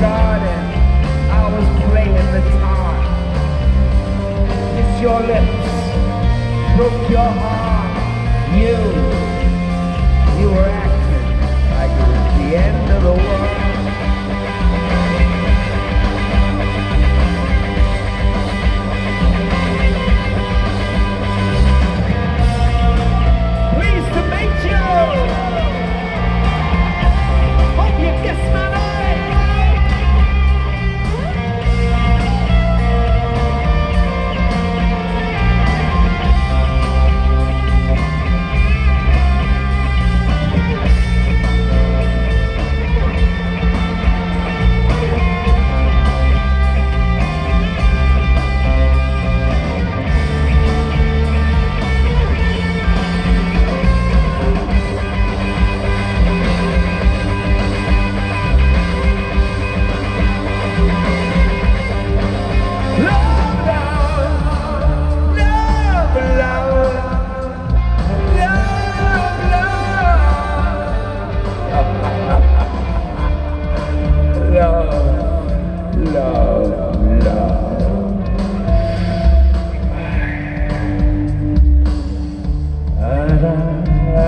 garden, I was playing the guitar. Kiss your lips, broke your heart, love, love. And I,